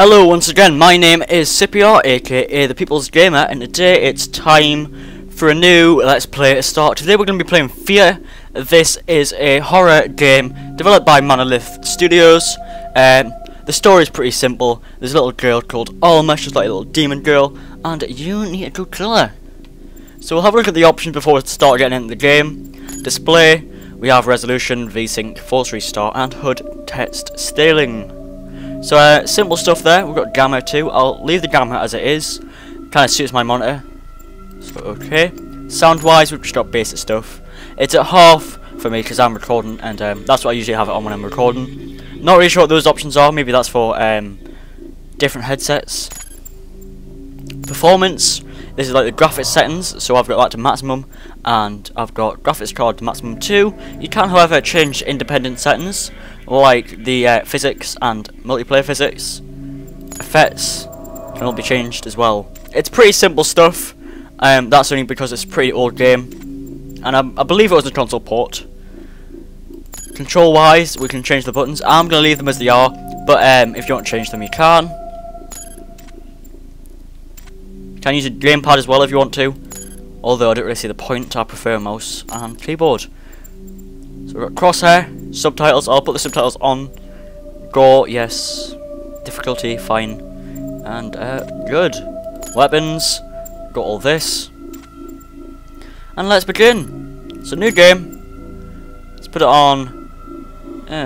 Hello once again, my name is Cipyaar, aka The People's Gamer, and today it's time for a new Let's Play to start. Today we're going to be playing Fear. This is a horror game developed by Monolith Studios. Um, the story is pretty simple. There's a little girl called Alma, she's like a little demon girl, and you need to go kill her. So we'll have a look at the options before we start getting into the game. Display, we have resolution, VSync, force restart, and HUD text scaling. So uh, simple stuff there. We've got gamma too. I'll leave the gamma as it is. Kind of suits my monitor. So okay. Sound wise, we've just got basic stuff. It's at half for me because I'm recording, and um, that's what I usually have it on when I'm recording. Not really sure what those options are. Maybe that's for um, different headsets. Performance. This is like the graphics settings, so I've got that to maximum, and I've got graphics card to maximum 2. You can, however, change independent settings, like the uh, physics and multiplayer physics. Effects can all be changed as well. It's pretty simple stuff, um, that's only because it's a pretty old game, and I, I believe it was a console port. Control wise, we can change the buttons. I'm going to leave them as they are, but um, if you want to change them, you can. Can use a gamepad as well if you want to. Although I don't really see the point, I prefer mouse and keyboard. So we've got crosshair, subtitles, I'll put the subtitles on. Gore, yes. Difficulty, fine. And, uh, good. Weapons, got all this. And let's begin. It's a new game. Let's put it on um,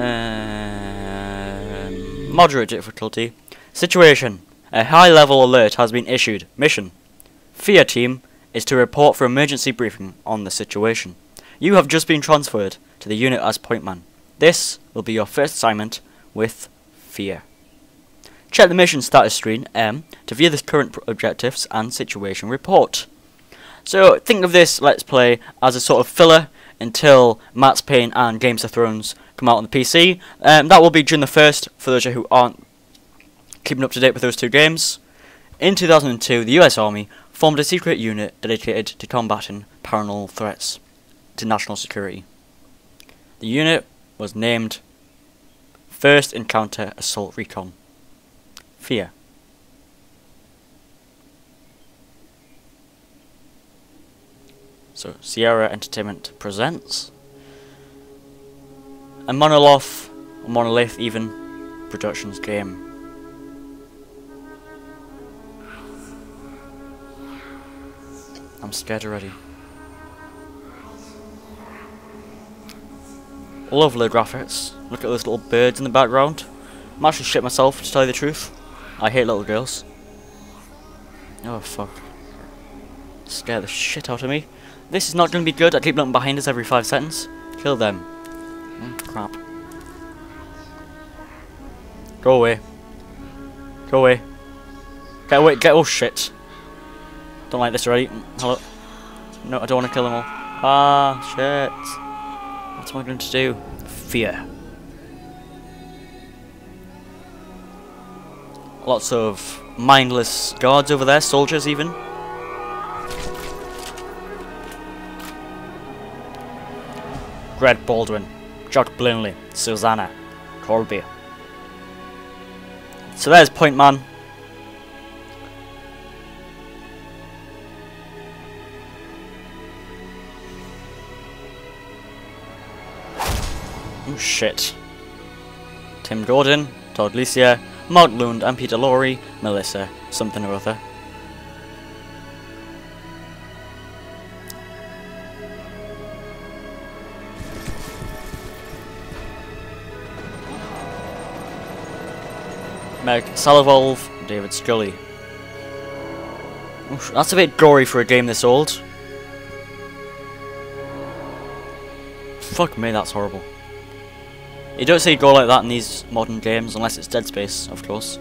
moderate difficulty. Situation. A high level alert has been issued. Mission. Fear team is to report for emergency briefing on the situation. You have just been transferred to the unit as pointman. This will be your first assignment with Fear. Check the mission status screen M to view the current objectives and situation report. So think of this Let's Play as a sort of filler until Max Payne and Games of Thrones come out on the PC. Um, that will be June the 1st for those who aren't keeping up to date with those two games. In 2002, the US Army formed a secret unit dedicated to combating paranormal threats to national security. The unit was named First Encounter Assault Recon. Fear. So, Sierra Entertainment presents a Monolith, Monolith even, Productions game. Scared already. Lovely graphics. Look at those little birds in the background. I'm actually shit myself, to tell you the truth. I hate little girls. Oh, fuck. Scare the shit out of me. This is not going to be good. I keep looking behind us every five seconds. Kill them. Mm, crap. Go away. Go away. Get away. Get. Oh, shit. Don't like this already. Hello. No, I don't want to kill them all. Ah, shit. What am I going to do? Fear. Lots of mindless guards over there, soldiers even. Greg Baldwin, Jock Bloomley, Susanna, Corby. So there's Point Man. Shit. Tim Gordon, Todd Licia, Mark Lund and Peter Lorre, Melissa, something or other. Meg Salavolv, David Scully. Oof, that's a bit gory for a game this old. Fuck me, that's horrible. You don't see go like that in these modern games, unless it's Dead Space, of course.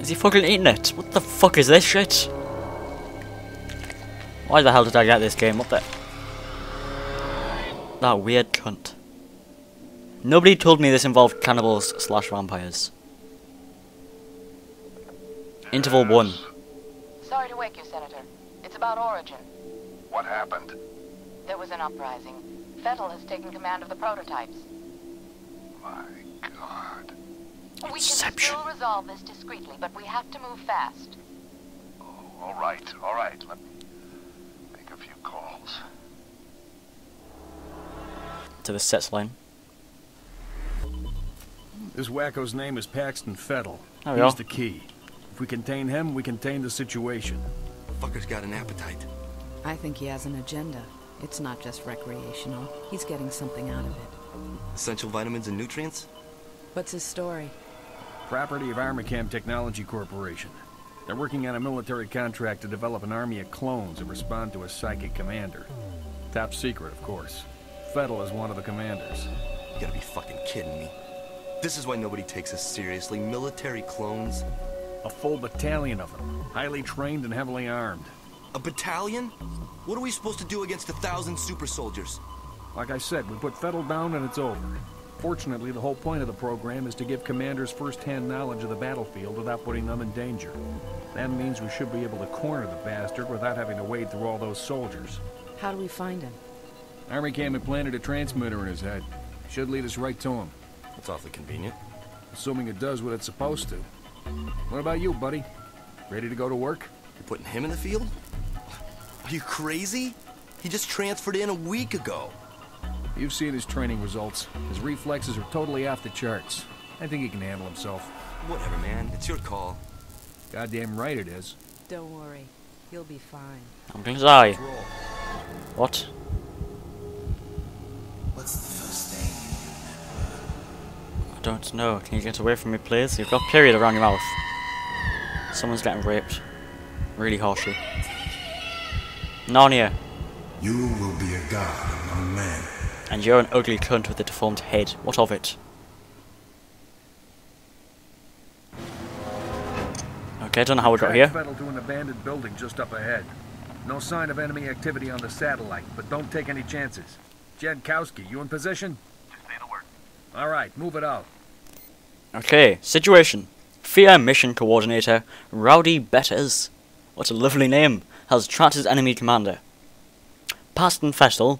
Is he fucking eating it? What the fuck is this shit? Why the hell did I get this game? What the... That weird cunt. Nobody told me this involved cannibals slash vampires. Interval 1. Sorry to wake you, Senator. It's about Origin. What happened? There was an uprising. Fettel has taken command of the prototypes. My God. We can Deception. still resolve this discreetly, but we have to move fast. Oh, all right, all right. Let me make a few calls. To the sets line. This wacko's name is Paxton Fettel. There He's the key. If we contain him, we contain the situation. Fucker's got an appetite. I think he has an agenda. It's not just recreational. He's getting something out of it. Essential vitamins and nutrients? What's his story? Property of Armacham Technology Corporation. They're working on a military contract to develop an army of clones that respond to a psychic commander. Top secret, of course. Fettel is one of the commanders. You gotta be fucking kidding me. This is why nobody takes us seriously. Military clones? A full battalion of them, highly trained and heavily armed. A battalion? What are we supposed to do against a thousand super soldiers? Like I said, we put Fettel down and it's over. Fortunately, the whole point of the program is to give commanders first-hand knowledge of the battlefield without putting them in danger. That means we should be able to corner the bastard without having to wade through all those soldiers. How do we find him? Armacham implanted a transmitter in his head. Should lead us right to him, That's awfully convenient. assuming it does what it's supposed to. What about you, buddy? Ready to go to work? You're putting him in the field? Are you crazy? He just transferred in a week ago. You've seen his training results. His reflexes are totally off the charts. I think he can handle himself. Whatever, man. It's your call. Goddamn right it is. Don't worry. He'll be fine. I'm gonna die. What? What's the first thing I don't know. Can you get away from me, please? You've got period around your mouth. Someone's getting raped. Really harshly. Narnia. You will be a god among men. And you're an ugly cunt with a deformed head. What of it? Okay, I don't know how we got here. Track Fettel to an abandoned building just up ahead. No sign of enemy activity on the satellite, but don't take any chances. Jankowski, you in position? Just say the word. All right, move it out. Okay, situation. Fear Mission Coordinator Rowdy Betters, what a lovely name, has tracked his enemy commander. Paxton Fettel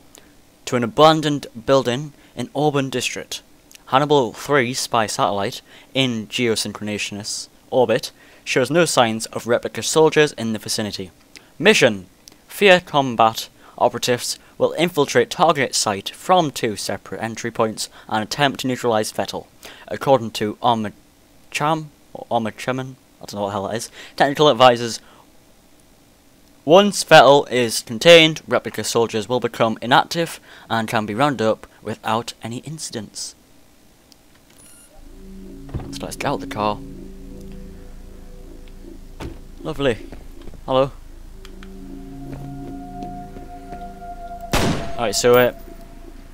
to an abandoned building in Auburn District. Hannibal 3 spy satellite in geosynchronous orbit shows no signs of replica soldiers in the vicinity. Mission Fear combat operatives will infiltrate target site from two separate entry points and attempt to neutralize Fettel. According to Armacham, or Armachaman, I don't know what the hell that is, technical advisors, once Fettel is contained, replica soldiers will become inactive and can be rounded up without any incidents. So let's get out the car. Lovely. Hello. Alright, so uh,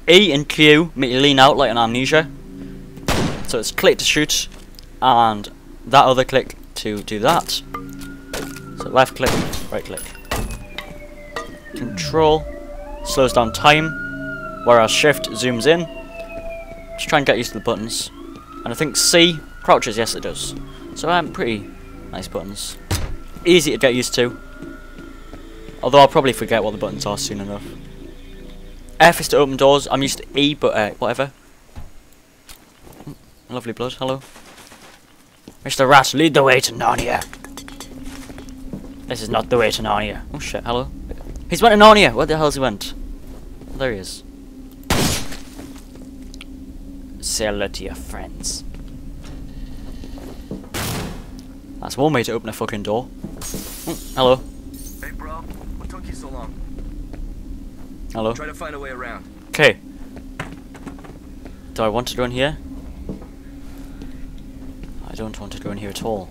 E and Q make you lean out like an amnesia. So it's click to shoot, and that other click to do that. So left click, right click. Control slows down time, whereas shift zooms in. Just try and get used to the buttons. And I think C crouches, yes it does. So um, pretty nice buttons. Easy to get used to. Although I'll probably forget what the buttons are soon enough. F is to open doors. I'm used to E, but uh, whatever. Lovely blood. Hello. Mr. Rat, lead the way to Narnia. This is not the way to Narnia. Oh shit, hello. He's went to Narnia. Where the hell's he went? There he is. Say hello to your friends. That's one way to open a fucking door. Mm, hello. Hey, bro. What took you so long? Hello. Try to find a way around. Okay. Do I want to go in here? I don't want to go in here at all.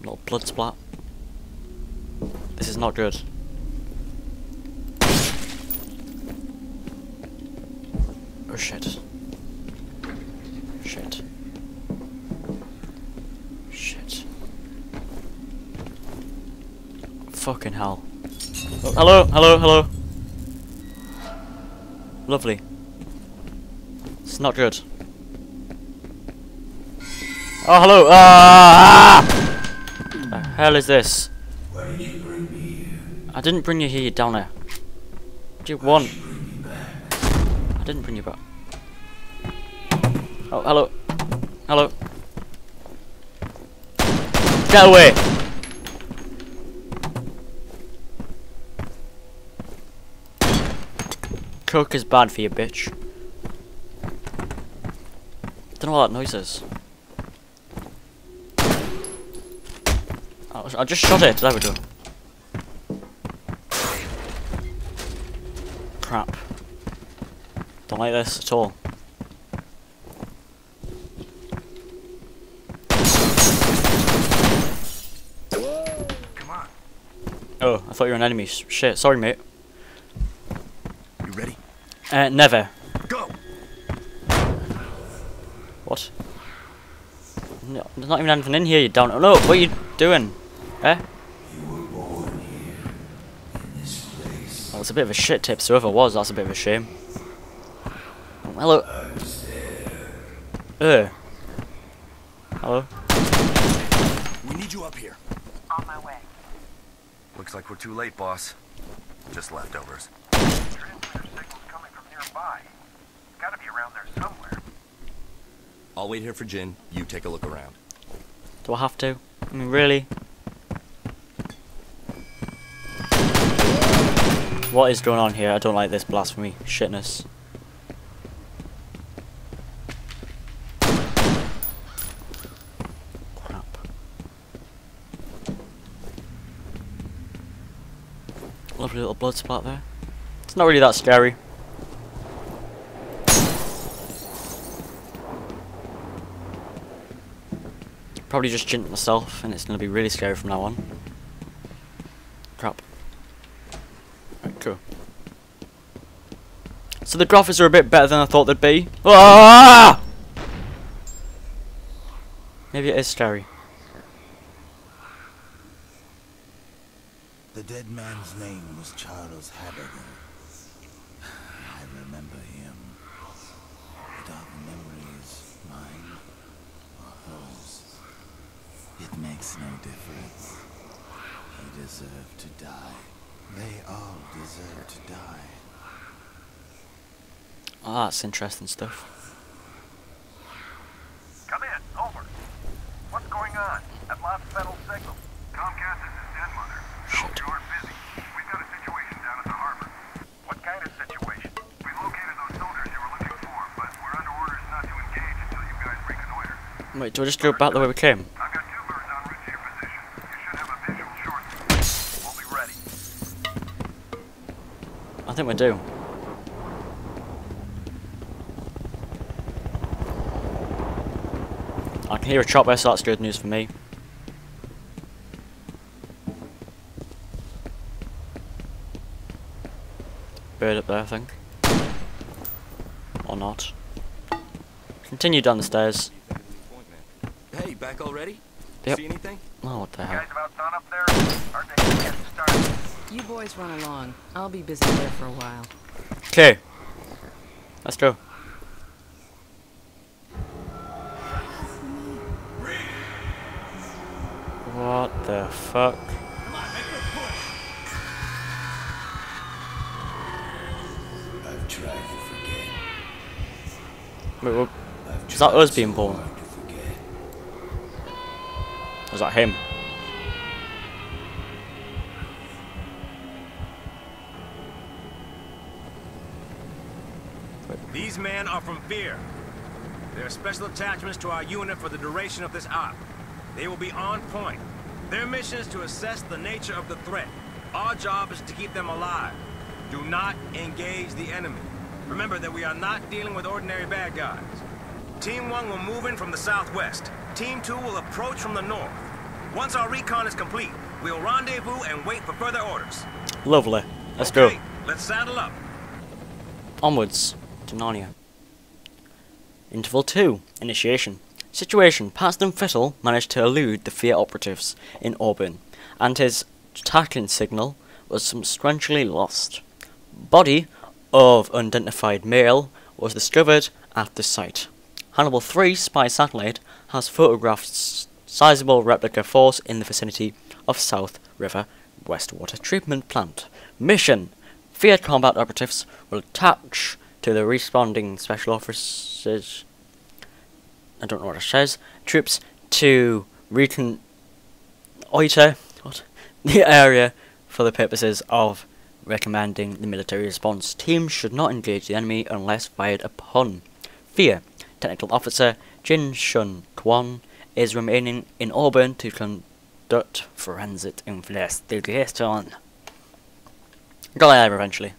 Little blood splat. This is not good. Oh shit. Shit. Shit. Fucking hell. Oh, hello, hello, hello. Lovely. It's not good. Oh, hello. Ah! The hell is this? Why did you bring me here? I didn't bring you here, you downer. What do you want? Bring me back. I didn't bring you back. Oh, hello. Hello. Get away! Coke is bad for you, bitch. Don't know what that noise is. I just shot it. There we go. Crap. Don't like this at all. Come on. Oh, I thought you were an enemy. Shit, sorry, mate. You ready? Uh, never. Go! What? No, there's not even anything in here, you don't. No, what are you doing? Eh? Well, it's a bit of a shit tip, so if it was, that's a bit of a shame. Hello. Uh. Hello. We need you up here. On my way. Looks like we're too late, boss. Just leftovers. Transmitter signal's coming from nearby. It's gotta be around there somewhere. I'll wait here for Jin. You take a look around. Do I have to? I mean, really? What is going on here? I don't like this blasphemy shitness. Crap. Lovely little blood spot there. It's not really that scary. Probably just jinked myself, and it's gonna be really scary from now on. Crap. Right, cool. So the graphics are a bit better than I thought they'd be. Ah! Maybe it is scary. The dead man's name was Charles Habegger. I remember him. The memories mine or hers? It makes no difference. He deserved to die. They all deserve to die. Ah, that's interesting stuff. Come in. Over. What's going on? I've lost Fettel's signal. Comcast is his den mother. Hope you aren't busy. We've got a situation down at the harbor. What kind of situation? We located those soldiers you were looking for, but we're under orders not to engage until you guys reconnoiter. Wait, do I just go back the way we came? I've got two birds en route to your position. You should have a visual shortly. We'll be ready. I think we do. I can hear a chopper, so that's good news for me. Bird up there, I think. Or not. Continue down the stairs. Hey, back already? Yep. See anything? Oh, what the You hell. guys about done up there? Aren't they getting started? You boys run along. I'll be busy there for a while. Okay. Let's go. What the fuck? I've tried to forget. Wait, what? I've Is that tried us being born? hard to forget. Was that him? These men are from Fear. They are special attachments to our unit for the duration of this op. They will be on point. Their mission is to assess the nature of the threat. Our job is to keep them alive. Do not engage the enemy. Remember that we are not dealing with ordinary bad guys. Team 1 will move in from the southwest. Team 2 will approach from the north. Once our recon is complete, we'll rendezvous and wait for further orders. Lovely. Let's okay, go. let's saddle up. Onwards to Narnia. Interval 2. Initiation. Situation. Paxton Fettel managed to elude the Fear operatives in Auburn, and his tackling signal was substantially lost. Body of unidentified male was discovered at the site. Hannibal 3 spy satellite has photographed sizable replica force in the vicinity of South River Wastewater Treatment Plant. Mission Fear combat operatives will attach to the responding special officers I don't know what it says, troops to recon oiter what the area for the purposes of recommending the military response. Teams should not engage the enemy unless fired upon. Fear. Technical Officer Jin Shun Kwan is remaining in Auburn to conduct forensic investigation. There eventually.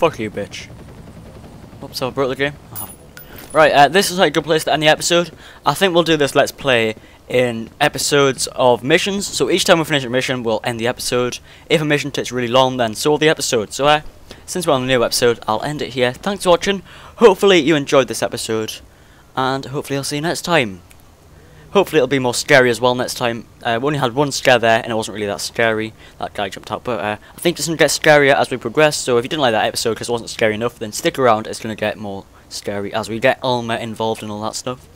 Fuck you, bitch. Oops, I broke the game. Haven't. Right, uh, this is like a good place to end the episode. I think we'll do this Let's Play in episodes of missions. So each time we finish a mission, we'll end the episode. If a mission takes really long, then so will the episode. So uh, since we're on the new episode, I'll end it here. Thanks for watching. Hopefully you enjoyed this episode. And hopefully I'll see you next time. Hopefully it'll be more scary as well next time. Uh, we only had one scare there, and it wasn't really that scary. That guy jumped out, but uh, I think it's going to get scarier as we progress. So if you didn't like that episode because it wasn't scary enough, then stick around. It's going to get more scary as we get Alma involved and all that stuff.